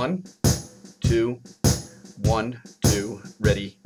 One, two, one, two, ready.